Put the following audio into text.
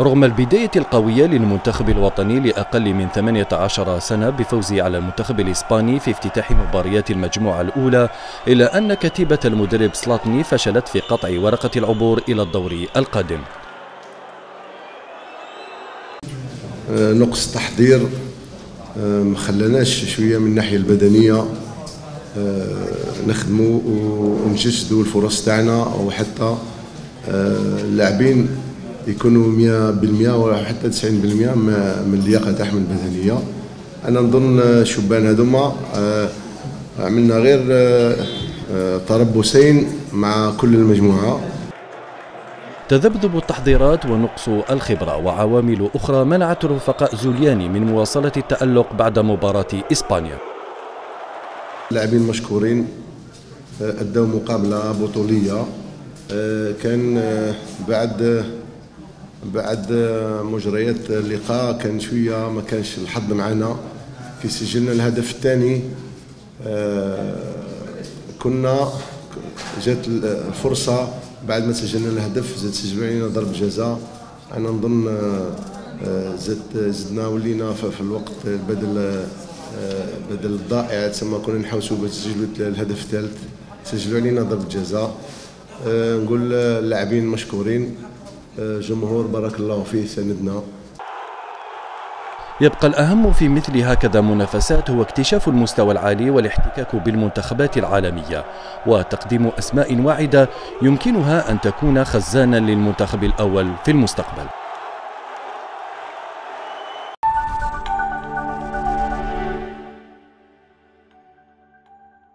رغم البداية القوية للمنتخب الوطني لأقل من 18 سنة بفوزه على المنتخب الإسباني في افتتاح مباريات المجموعة الأولى إلا أن كتيبة المدرب سلاطني فشلت في قطع ورقة العبور إلى الدور القادم. آه، نقص التحضير آه، ما خلاناش شوية من الناحية البدنية آه، نخدموا ونجسدوا الفرص تاعنا وحتى اللاعبين يكونوا 100% ولا حتى 90% من اللياقه تاعهم البدنية. أنا نظن الشبان هذوما عملنا غير تربصين مع كل المجموعة. تذبذب التحضيرات ونقص الخبرة وعوامل أخرى منعت رفقاء زولياني من مواصلة التألق بعد مباراة إسبانيا. لاعبين مشكورين أدوا مقابلة بطولية كان بعد بعد مجريات اللقاء كان شوية ما كانش الحظ معنا. في سجلنا الهدف الثاني كنا جات الفرصة بعد ما سجلنا الهدف زاد سجلوا علينا ضرب جزاء. أنا نظن آه، زدت زدنا ولينا في الوقت بدل آه، بدل الضائع تسمى كنا نحوسوا باش نسجلوا الهدف الثالث. سجلوا علينا ضرب جزاء. آه، نقول اللاعبين مشكورين. جمهور بارك الله فيه سندنا. يبقى الأهم في مثل هكذا منافسات هو اكتشاف المستوى العالي والاحتكاك بالمنتخبات العالمية وتقديم أسماء واعدة يمكنها أن تكون خزانا للمنتخب الأول في المستقبل.